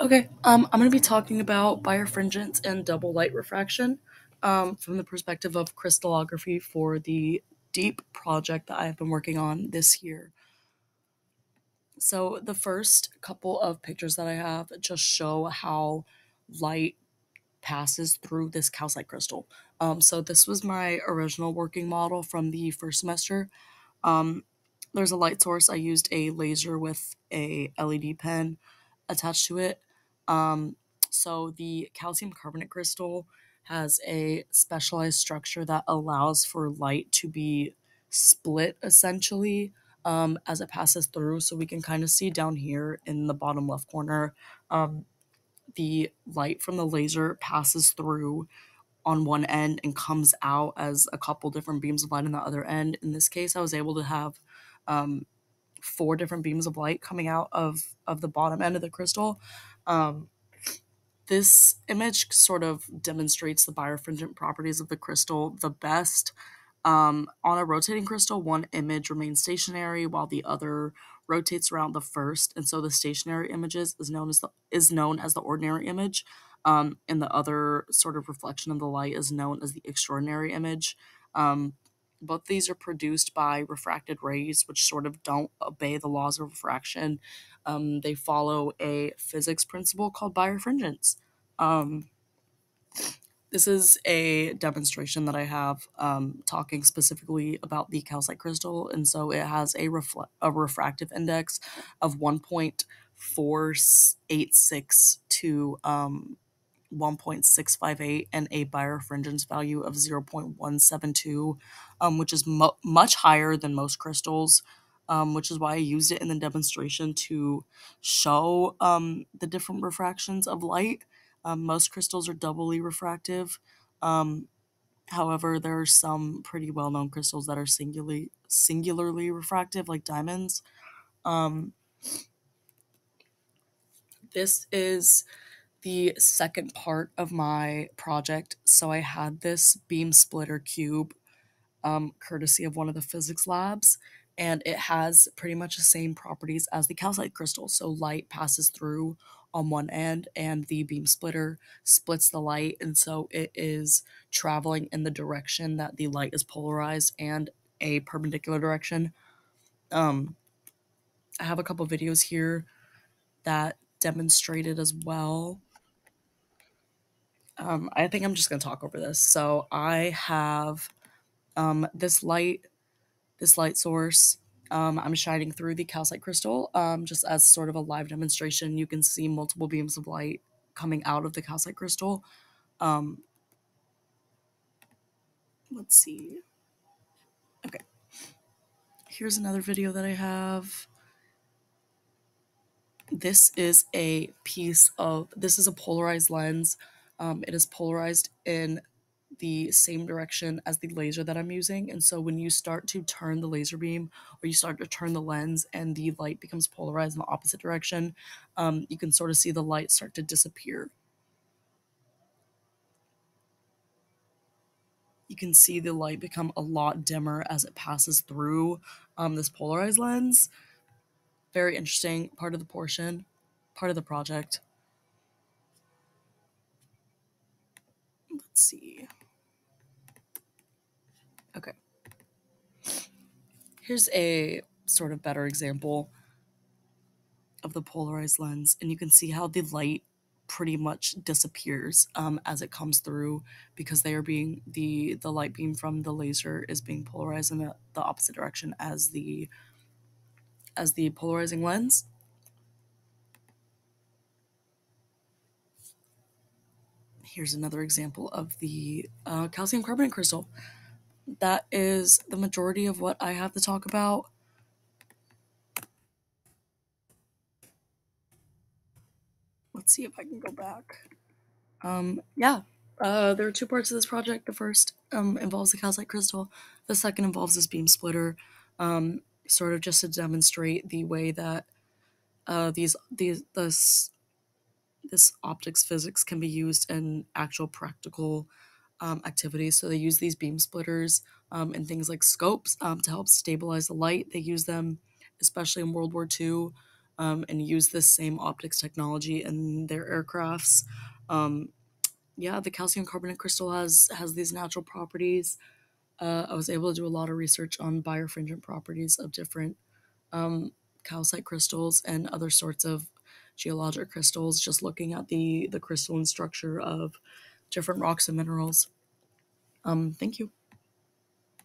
Okay, um, I'm going to be talking about birefringence and double light refraction um, from the perspective of crystallography for the DEEP project that I've been working on this year. So the first couple of pictures that I have just show how light passes through this calcite crystal. Um, so this was my original working model from the first semester. Um, there's a light source. I used a laser with a LED pen attached to it. Um, so the calcium carbonate crystal has a specialized structure that allows for light to be split essentially um, as it passes through. So we can kind of see down here in the bottom left corner, um, the light from the laser passes through on one end and comes out as a couple different beams of light on the other end. In this case, I was able to have um, four different beams of light coming out of of the bottom end of the crystal. Um, this image sort of demonstrates the birefringent properties of the crystal the best. Um, on a rotating crystal, one image remains stationary while the other rotates around the first, and so the stationary images is known as the is known as the ordinary image, um, and the other sort of reflection of the light is known as the extraordinary image. Um, both these are produced by refracted rays, which sort of don't obey the laws of refraction. Um, they follow a physics principle called birefringence. Um, this is a demonstration that I have um, talking specifically about the calcite crystal, and so it has a, refle- a refractive index of 1.486 to um, 1.658 and a birefringence value of 0.172, um, which is mo- much higher than most crystals, um, which is why I used it in the demonstration to show um, the different refractions of light. Um, most crystals are doubly refractive. Um, however, there are some pretty well known crystals that are singularly, singularly refractive, like diamonds. Um, this is the second part of my project. So I had this beam splitter cube, um, courtesy of one of the physics labs, and it has pretty much the same properties as the calcite crystal. So light passes through on one end, and the beam splitter splits the light, and so it is traveling in the direction that the light is polarized and a perpendicular direction. Um, I have a couple videos here that demonstrated as well um, I think I'm just gonna talk over this. So I have um, this light, this light source. Um, I'm shining through the calcite crystal um, just as sort of a live demonstration. You can see multiple beams of light coming out of the calcite crystal. Um, let's see. Okay. Here's another video that I have. This is a piece of, this is a polarized lens um, it is polarized in the same direction as the laser that I'm using. And so when you start to turn the laser beam or you start to turn the lens and the light becomes polarized in the opposite direction, um, you can sort of see the light start to disappear. You can see the light become a lot dimmer as it passes through um, this polarized lens. Very interesting part of the portion, part of the project. Let's see. Okay. Here's a sort of better example of the polarized lens, and you can see how the light pretty much disappears um, as it comes through because they are being the the light beam from the laser is being polarized in the, the opposite direction as the as the polarizing lens here's another example of the uh, calcium carbonate crystal. That is the majority of what I have to talk about. Let's see if I can go back. Um, yeah, uh, there are two parts of this project. The first um, involves the calcite crystal. The second involves this beam splitter, um, sort of just to demonstrate the way that uh, these these this this optics physics can be used in actual practical um, activities. So they use these beam splitters um, and things like scopes um, to help stabilize the light. They use them especially in World War II um, and use this same optics technology in their aircrafts. Um, yeah, the calcium carbonate crystal has has these natural properties. Uh, I was able to do a lot of research on birefringent properties of different um, calcite crystals and other sorts of geologic crystals, just looking at the the crystalline structure of different rocks and minerals. Um, thank you.